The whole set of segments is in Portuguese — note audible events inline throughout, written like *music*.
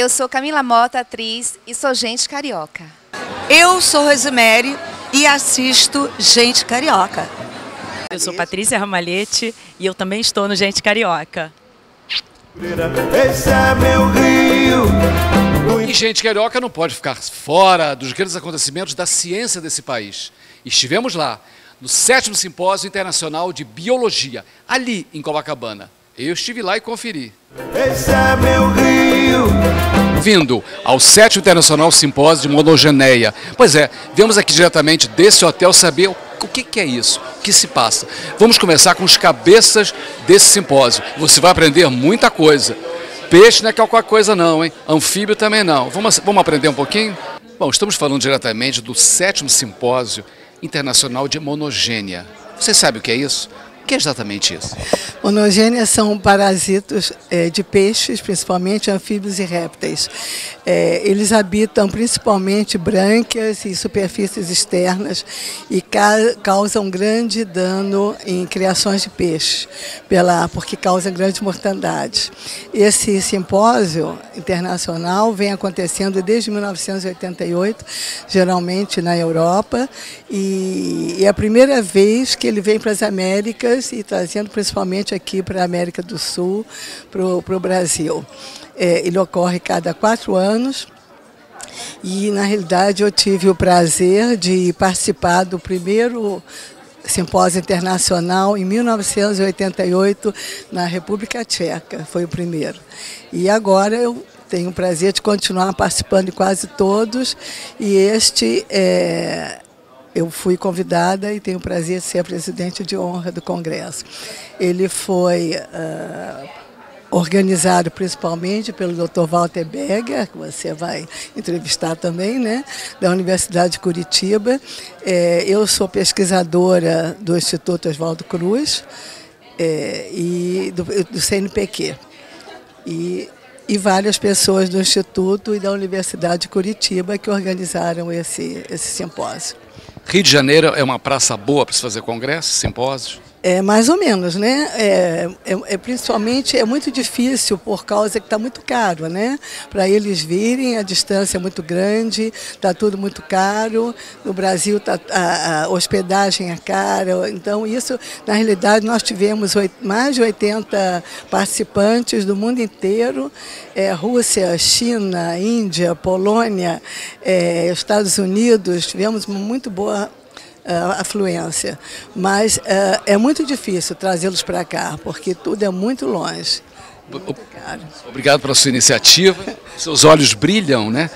Eu sou Camila Mota, atriz e sou gente carioca. Eu sou Rosemary e assisto Gente Carioca. Eu sou Patrícia Ramalhete e eu também estou no Gente Carioca. Esse é meu rio. E gente carioca não pode ficar fora dos grandes acontecimentos da ciência desse país. Estivemos lá, no sétimo simpósio internacional de biologia, ali em Copacabana. Eu estive lá e conferi. Esse é meu rio. Vindo ao sétimo internacional simpósio de monogeneia. Pois é, viemos aqui diretamente desse hotel saber o que, que é isso, o que se passa. Vamos começar com os cabeças desse simpósio. Você vai aprender muita coisa. Peixe não é qualquer coisa não, hein? Anfíbio também não. Vamos, vamos aprender um pouquinho? Bom, estamos falando diretamente do sétimo simpósio internacional de monogênia. Você sabe o que é isso? O que é exatamente isso? Monogênias são parasitos é, de peixes, principalmente anfíbios e répteis. É, eles habitam principalmente brânquias e superfícies externas e ca causam grande dano em criações de peixe, pela, porque causam grande mortandade. Esse simpósio internacional vem acontecendo desde 1988, geralmente na Europa, e é a primeira vez que ele vem para as Américas e trazendo principalmente aqui para a América do Sul, para o Brasil. É, ele ocorre cada quatro anos. E, na realidade, eu tive o prazer de participar do primeiro simpósio internacional em 1988 na República Tcheca, foi o primeiro. E agora eu tenho o prazer de continuar participando de quase todos e este é, eu fui convidada e tenho o prazer de ser a presidente de honra do Congresso. Ele foi uh, organizado principalmente pelo Dr. Walter Berger, que você vai entrevistar também, né, da Universidade de Curitiba. É, eu sou pesquisadora do Instituto Oswaldo Cruz é, e do, do CNPq. E e várias pessoas do Instituto e da Universidade de Curitiba que organizaram esse, esse simpósio. Rio de Janeiro é uma praça boa para se fazer congressos, simpósios? É, mais ou menos, né? É, é, é, principalmente é muito difícil por causa que está muito caro, né? Para eles virem, a distância é muito grande, está tudo muito caro. No Brasil tá, a, a, hospedagem é cara. Então, isso, na realidade, nós tivemos oito, mais de 80 participantes do mundo inteiro, é, Rússia, China, Índia, Polônia, é, Estados Unidos, tivemos muito boa uh, afluência. Mas uh, é muito difícil trazê-los para cá, porque tudo é muito longe. Muito Obrigado pela sua iniciativa. Seus olhos brilham, né?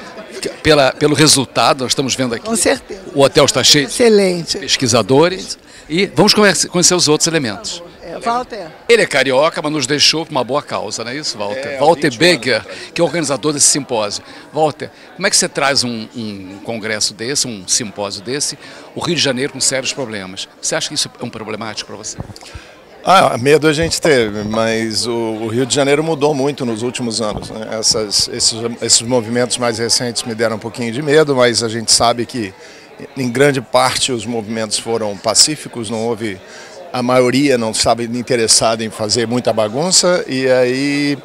Pela, pelo resultado, nós estamos vendo aqui. Com certeza. O hotel está cheio Excelente. de pesquisadores. E vamos conhecer os outros elementos. Walter. Ele é carioca, mas nos deixou por uma boa causa, não é isso, Walter? É, Walter Beger, que é o organizador desse simpósio. Walter, como é que você traz um, um, congresso desse, um simpósio desse, o Rio de Janeiro com sérios problemas? Você acha que isso é um problemático para você? Ah, medo a gente teve, mas o, o, Rio de Janeiro mudou muito nos últimos anos. Né? Essas, esses, esses movimentos mais recentes me deram um pouquinho de medo, mas a gente sabe que em grande parte os movimentos foram pacíficos, não houve a maioria não sabe interessada em fazer muita bagunça e aí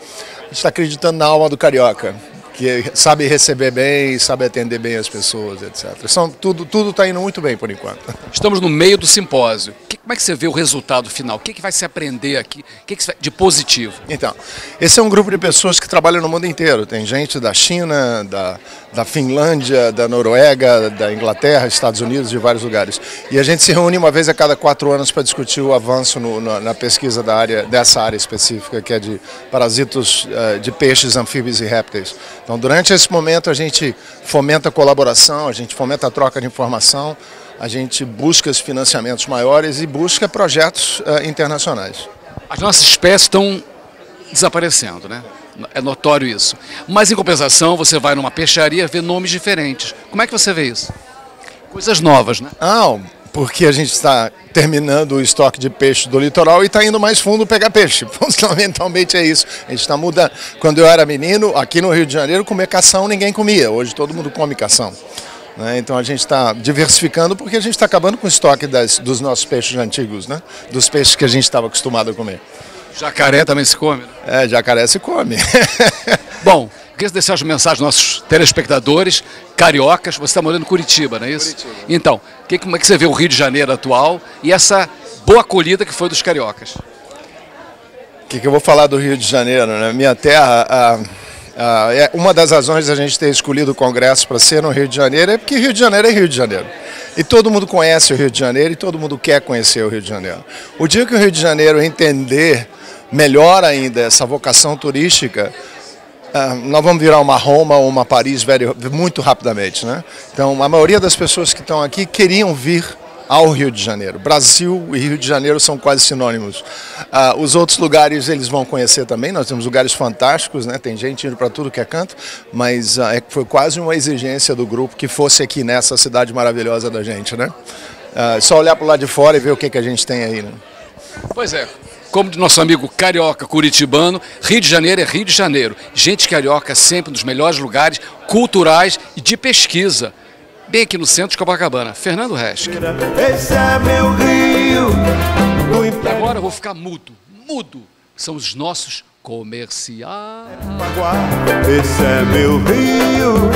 está acreditando na alma do carioca, que sabe receber bem, sabe atender bem as pessoas, etc. São, tudo está indo muito bem por enquanto. Estamos no meio do simpósio. Como é que você vê o resultado final? O que, que vai se aprender aqui o que, que de positivo? Então, esse é um grupo de pessoas que trabalham no mundo inteiro. Tem gente da China, da, da Finlândia, da Noruega, da Inglaterra, Estados Unidos, de vários lugares. E a gente se reúne uma vez a cada quatro anos para discutir o avanço no, na, na, pesquisa da área, dessa área específica, que é de parasitos uh, de peixes, anfíbios e répteis. Então, durante esse momento, a gente fomenta a colaboração, a gente fomenta a troca de informação, a gente busca os financiamentos maiores e busca projetos uh, internacionais. As nossas espécies estão desaparecendo, né? É notório isso. Mas, em compensação, você vai numa peixaria ver nomes diferentes. Como é que você vê isso? Coisas novas, né? Ah, porque a gente está terminando o estoque de peixe do litoral e está indo mais fundo pegar peixe. *laughs* Fundamentalmente é isso. A gente está mudando. Quando eu era menino, aqui no Rio de Janeiro, comer cação ninguém comia. Hoje todo mundo come cação. Né? Então a gente está diversificando porque a gente está acabando com o estoque das, dos nossos peixes antigos, né? dos peixes que a gente estava acostumado a comer. Jacaré também se come? Né? É, jacaré se come. *laughs* Bom, queria deixar as mensagens aos nossos telespectadores, cariocas. Você está morando em Curitiba, não é isso? Curitiba. Então, que, como é que você vê o Rio de Janeiro atual e essa boa acolhida que foi dos cariocas? O que, que, eu vou falar do Rio de Janeiro? Né? Minha terra, ah, ah, é uma das razões da gente ter escolhido o Congresso para ser no Rio de Janeiro é porque Rio de Janeiro é Rio de Janeiro. E todo mundo conhece o Rio de Janeiro e todo mundo quer conhecer o Rio de Janeiro. O dia que o Rio de Janeiro entender melhor ainda essa vocação turística, ah, nós vamos virar uma Roma ou uma Paris muito rapidamente. Né? Então, a maioria das pessoas que estão aqui queriam vir ao Rio de Janeiro. Brasil e Rio de Janeiro são quase sinônimos. Ah, os outros lugares eles vão conhecer também, nós temos lugares fantásticos, né? tem gente indo para tudo que é canto, mas ah, é, foi quase uma exigência do grupo que fosse aqui nessa cidade maravilhosa da gente. Né? Ah, só olhar para o lado de fora e ver o que, que a gente tem aí. Né? Pois é, como nosso amigo carioca curitibano, Rio de Janeiro é Rio de Janeiro. Gente carioca sempre um dos melhores lugares culturais e de pesquisa bem aqui no centro de Copacabana. Fernando Resch. Esse é meu rio. Agora eu vou ficar mudo, mudo. São os nossos comerciais. Esse é meu rio.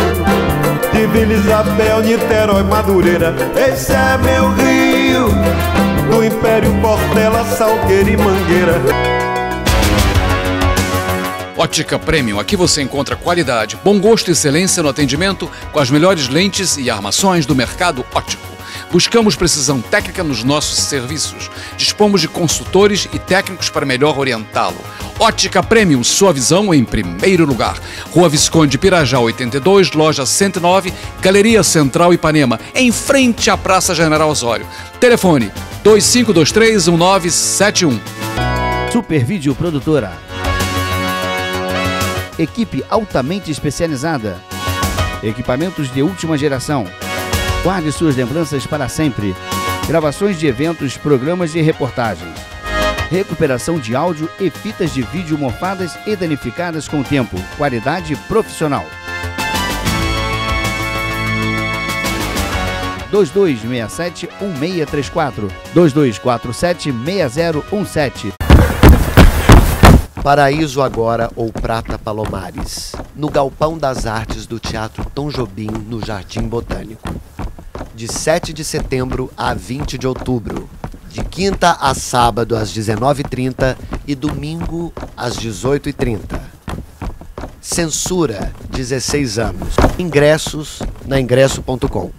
De Vila Isabel, Niterói, Madureira. Esse é meu rio. Do Império Portela, Salgueira e Mangueira. Ótica Premium, aqui você encontra qualidade, bom gosto e excelência no atendimento com as melhores lentes e armações do mercado óptico. Buscamos precisão técnica nos nossos serviços. Dispomos de consultores e técnicos para melhor orientá-lo. Ótica Premium, sua visão em primeiro lugar. Rua Visconde Pirajá 82, loja 109, Galeria Central Ipanema, em frente à Praça General Osório. Telefone 2523 1971. Super Vídeo Produtora equipe altamente especializada, equipamentos de última geração. Guarde suas lembranças para sempre. Gravações de eventos, programas de reportagens. Recuperação de áudio e fitas de vídeo mofadas e danificadas com o tempo. Qualidade profissional. 2267 1634 2247 6017 Paraíso Agora ou Prata Palomares, no Galpão das Artes do Teatro Tom Jobim, no Jardim Botânico. De 7 de setembro a 20 de outubro. De quinta a sábado às 19h30 e domingo às 18h30. Censura 16 anos. Ingressos na ingresso.com.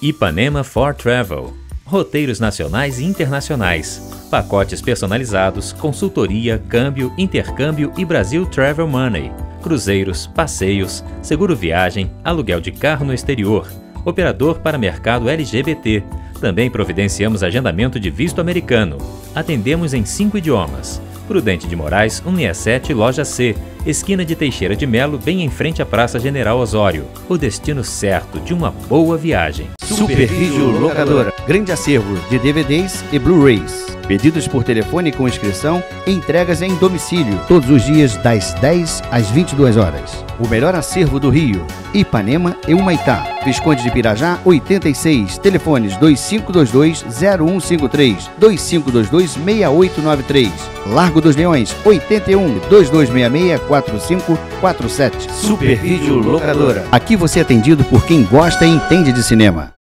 Ipanema for Travel. Roteiros nacionais e internacionais pacotes personalizados, consultoria, câmbio, intercâmbio e Brasil Travel Money, cruzeiros, passeios, seguro viagem, aluguel de carro no exterior, operador para mercado LGBT. Também providenciamos agendamento de visto americano. Atendemos em cinco idiomas. Prudente de Moraes, 167, Loja C, esquina de Teixeira de Melo, bem em frente à Praça General Osório. O destino certo de uma boa viagem. Super Vídeo Locadora. Grande acervo de DVDs e Blu-rays. Pedidos por telefone com inscrição e entregas em domicílio, todos os dias das 10 às 22 horas. O melhor acervo do Rio, Ipanema e Humaitá. Visconde de Pirajá, 86. Telefones 2522-0153, 2522-6893. Largo dos Leões, 81 2266-4547. Super Vídeo Locadora. Aqui você é atendido por quem gosta e entende de cinema.